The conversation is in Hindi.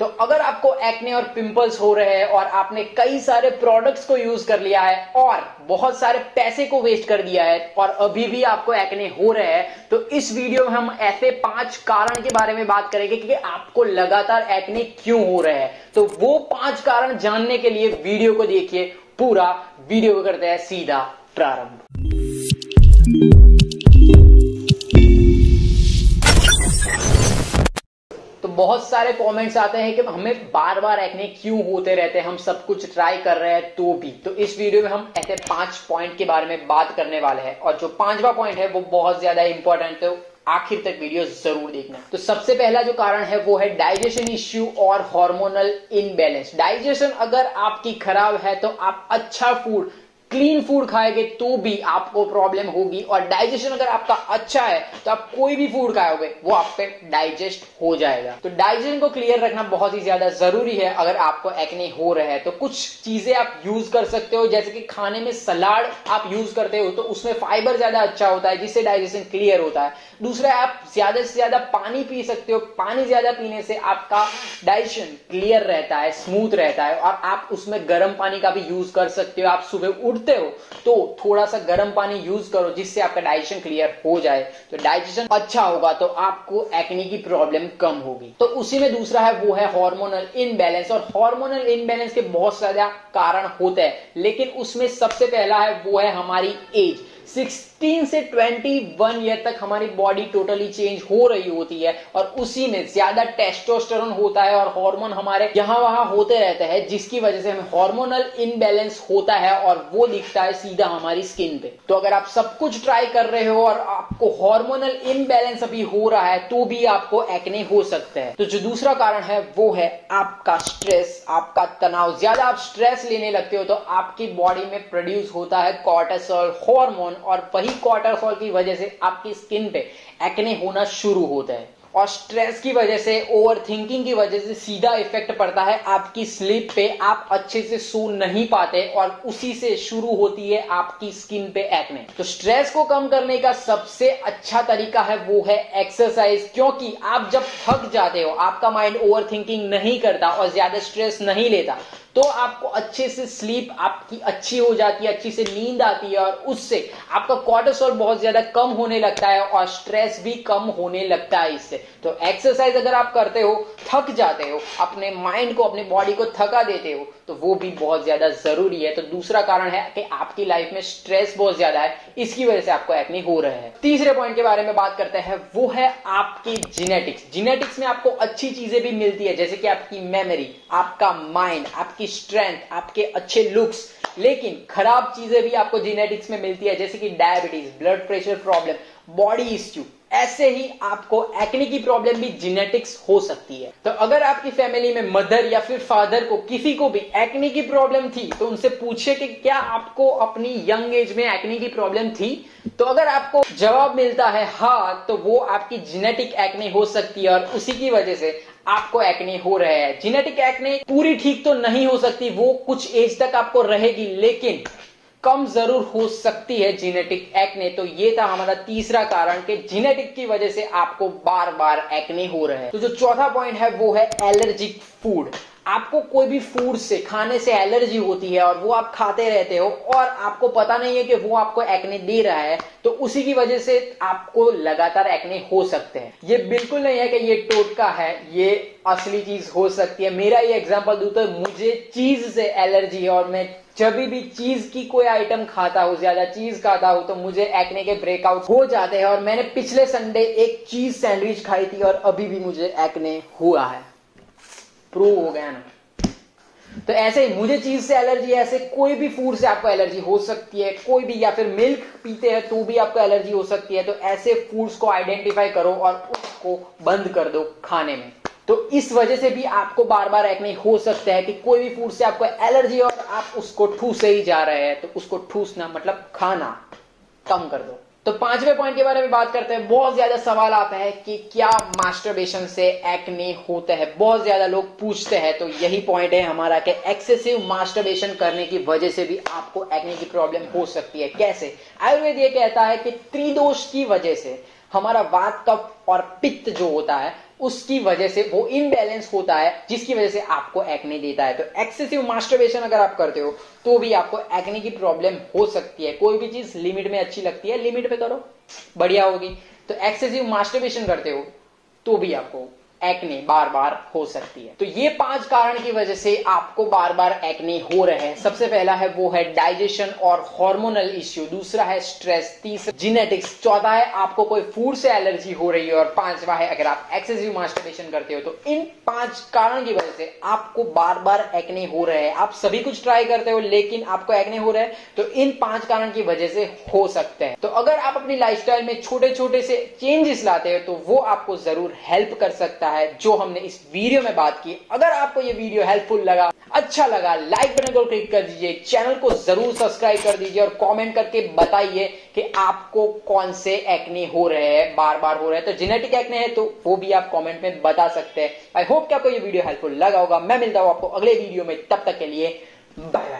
तो अगर आपको एक्ने और पिंपल्स हो रहे हैं और आपने कई सारे प्रोडक्ट्स को यूज़ कर लिया है और बहुत सारे पैसे को वेस्ट कर दिया है और अभी भी आपको एक्ने हो रहे हैं तो इस वीडियो में हम ऐसे पाँच कारण के बारे में बात करेंगे कि आपको लगातार एक्ने क्यों हो रहे हैं। तो वो पाँच कारण जानने के लिए वीडियो को देखिए, पूरा वीडियो करते हैं सीधा प्रारंभ। बहुत सारे कमेंट्स आते हैं कि हमें बार बार एक्ने क्यों होते रहते हैं? हम सब कुछ ट्राई कर रहे हैं तो भी। तो इस वीडियो में हम ऐसे पाँच पॉइंट के बारे में बात करने वाले हैं। और जो पांचवा पॉइंट है, वो बहुत ज़्यादा इंपॉर्टेंट है। आखिर तक वीडियो ज़रूर देखना। तो सबसे पहला जो कारण है, वो है डाइजेशन इश्यू और हार्मोनल इनबैलेंस डाइजेशन अगर आपकी खराब है तो आप अच्छा फ़ूड क्लीन फ़ूड खाएँगे तो भी आपको प्रॉब्लम होगी और डाइजेशन अगर आपका अच्छा है तो आप कोई भी फ़ूड खाओगे, वो आप पे डाइजेस्ट हो जाएगा। तो डाइजेशन को क्लियर रखना बहुत ही ज़्यादा ज़रूरी है। अगर आपको एक्ने हो रहे हैं तो कुछ चीज़ें आप यूज़ कर सकते हो। जैसे कि खाने में सलाड आप यूज़ करते हो तो उसमें फाइबर ज़्यादा अच्छा होता है, जिससे डाइजेशन क्लियर होता है। दूसरा, आप ज़्यादा से ज़्यादा पानी पी सकते हो। पानी ज़्यादा पीने से आपका डाइजेशन क्लियर रहता है स्मूथ रहता है और आप उसमें गर्म पानी का भी यूज़ कर सकते हो। आप सुबह उठ उठते हो तो थोड़ा सा गर्म पानी यूज़ करो जिससे आपका डाइजेशन क्लियर हो जाए। तो डाइजेशन अच्छा होगा तो आपको एक्नी की प्रॉब्लम कम होगी। तो उसी में दूसरा है, वो है हार्मोनल इनबैलेंस और हार्मोनल इनबैलेंस के बहुत सारे कारण होते हैं, लेकिन उसमें सबसे पहला है, वो है हमारी एज 16 से 21 ईयर तक हमारी बॉडी टोटली चेंज हो रही होती है और उसी में ज़्यादा टेस्टोस्टेरोन होता है और हार्मोन हमारे यहाँ वहाँ होते रहते हैं, जिसकी वजह से हमें हार्मोनल इनबैलेंस होता है और वो दिखता है सीधा हमारी स्किन पे। तो अगर आप सब कुछ ट्राई कर रहे हो और आपको हार्मोनल इनबैलेंस अभी हो रहा है तो भी आपको एक्ने हो सकता है। तो जो दूसरा कारण है, वो है आपका स्ट्रेस आपका तनाव। ज़्यादा आप स्ट्रेस लेने लगते हो तो आपकी बॉडी में प्रोड्यूस होता है कॉर्टेसोल हार्मोन और वही कॉर्टेसोल की वजह से आपकी स्किन पे एक्ने होना शुरू होता है। और स्ट्रेस की वजह से ओवर थिंकिंग की वजह से सीधा इफ़ेक्ट पड़ता है आपकी स्लीप पे। आप अच्छे से सो नहीं पाते और उसी से शुरू होती है आपकी स्किन पे एक्ने तो स्ट्रेस को कम करने का सबसे अच्छा तरीका है, वो है एक्सरसाइज क्योंकि आप जब थक जाते हो, आपका माइंड ओवर थिंकिंग नहीं करता और ज़्यादा स्ट्रेस नहीं लेता तो आपको अच्छे से स्लीप आपकी अच्छी हो जाती है, अच्छी से नींद आती है और उससे आपका कॉर्टिसोल बहुत ज़्यादा कम होने लगता है और स्ट्रेस भी कम होने लगता है इससे। तो एक्सरसाइज अगर आप करते हो, थक जाते हो, अपने माइंड को, अपनी बॉडी को थका देते हो तो वो भी बहुत ज़्यादा ज़रूरी है। तो दूसरा कारण है कि आपकी लाइफ में स्ट्रेस बहुत ज़्यादा है, इसकी वजह से आपको एक्ने हो रहे हैं। तीसरे पॉइंट के बारे में बात करते हैं, वो है आपकी जीनेटिक्स जीनेटिक्स में आपको अच्छी चीज़ें भी मिलती है, जैसे कि आपकी मेमोरी आपका माइंड आपकी स्ट्रेंथ आपके अच्छे लुक्स लेकिन खराब चीज़ें भी आपको जीनेटिक्स में मिलती है, जैसे कि diabetes blood pressure problem body issue ऐसे ही आपको एक्ने की प्रॉब्लम भी जेनेटिक्स हो सकती है। तो अगर आपकी फैमिली में मदर या फिर फादर को किसी को भी एक्ने की प्रॉब्लम थी तो उनसे पूछे कि क्या आपको अपनी यंग एज में एक्ने की प्रॉब्लम थी? तो अगर आपको जवाब मिलता है हाँ तो वो आपकी जेनेटिक एक्ने हो सकती है और उसी की वजह से आपको एक्ने हो रहे हैं। जेनेटिक एक्ने पूरी ठीक तो नहीं हो सकती, वो कुछ एज तक आपको रहेगी, लेकिन कम ज़रूर हो सकती है जीनेटिक एक्ने तो ये था हमारा तीसरा कारण कि जीनेटिक की वजह से आपको बार बार एक्ने हो रहे हैं। तो जो चौथा पॉइंट है, वो है एलर्जिक फ़ूड आपको कोई भी फ़ूड से, खाने से एलर्जी होती है और वो आप खाते रहते हो और आपको पता नहीं है कि वो आपको एक्ने दे रहा है तो उसी की वजह से आपको लगातार एक्ने हो सकते हैं। ये बिल्कुल नहीं है कि ये टोटका है, ये असली चीज़ हो सकती है। मेरा ये एग्जांपल दू तो मुझे चीज़ से एलर्जी है और मैं जब भी चीज़ की कोई आइटम खाता हूँ, ज़्यादा चीज़ खाता हूँ तो मुझे एक्ने के ब्रेकआउट हो जाते हैं और मैंने पिछले संडे एक चीज़ सैंडविच खाई थी और अभी भी मुझे एक्ने हुआ है। प्रूव हो गया ना। तो ऐसे ही मुझे चीज़ से एलर्जी है, ऐसे कोई भी फ़ूड से आपको एलर्जी हो सकती है, कोई भी, या फिर मिल्क पीते हैं तो भी आपको एलर्जी हो सकती है तो ऐसे फूड्स को आइडेंटिफाई करो और उसको बंद कर दो खाने में। तो इस वजह से भी आपको बार बार एक्ने हो सकता है कि कोई भी फ़ूड से आपको एलर्जी और आप उसको ठूसे ही जा रहे हैं तो उसको ठूसना मतलब खाना कम कर दो। तो पाँचवें पॉइंट के बारे में बात करते हैं। बहुत ज़्यादा सवाल आता है कि क्या मास्टरबेशन से एक्ने होता है? बहुत ज़्यादा लोग पूछते हैं तो यही पॉइंट है हमारा कि एक्सेसिव मास्टरबेशन करने की वजह से भी आपको एक्ने की प्रॉब्लम हो सकती है। कैसे? आयुर्वेद ये कहता है कि त्रिदोष की वजह से हमारा वात, कफ और पित्त जो होता है उसकी वजह से वो इनबैलेंस होता है, जिसकी वजह से आपको एक्ने देता है। तो एक्सेसिव मास्टरबेशन अगर आप करते हो तो भी आपको एक्ने की प्रॉब्लम हो सकती है। कोई भी चीज़ लिमिट में अच्छी लगती है लिमिट पे करो, बढ़िया होगी। तो एक्सेसिव मास्टरबेशन करते हो तो भी आपको एक्ने बार बार हो सकती है। तो ये पाँच कारण की वजह से आपको बार बार एक्ने हो रहे हैं। सबसे पहला है, वो है डाइजेशन और हार्मोनल इश्यू दूसरा है स्ट्रेस तीसरा जीनेटिक्स चौथा है, आपको कोई फ़ूड से एलर्जी हो रही है और पांचवा है, अगर आप एक्सेसिव मास्टरबेशन करते हो तो इन पाँच कारण की वजह से आपको बार बार एक्ने हो रहे हैं। आप सभी कुछ ट्राई करते हो, लेकिन आपको एक्ने हो रहा है तो इन पाँच कारण की वजह से हो सकते हैं। तो अगर आप अपनी लाइफस्टाइल में छोटे छोटे से चेंजेस लाते हो तो वो आपको ज़रूर हेल्प कर सकता है, जो हमने इस वीडियो में बात की। अगर आपको ये वीडियो हेल्पफुल लगा अच्छा लगा लाइक बटन को क्लिक कर दीजिए चैनल को ज़रूर सब्सक्राइब कर दीजिए और कमेंट करके बताइए कि आपको कौन से एक्ने हो रहे हैं बार बार हो रहे हैं। तो जेनेटिक एक्ने है तो वो भी आप कमेंट में बता सकते हैं। आई होप कि आपको ये वीडियो हेल्पफुल लगा होगा। मैं मिलता हूँ आपको अगले वीडियो में। तब तक के लिए बाय बाय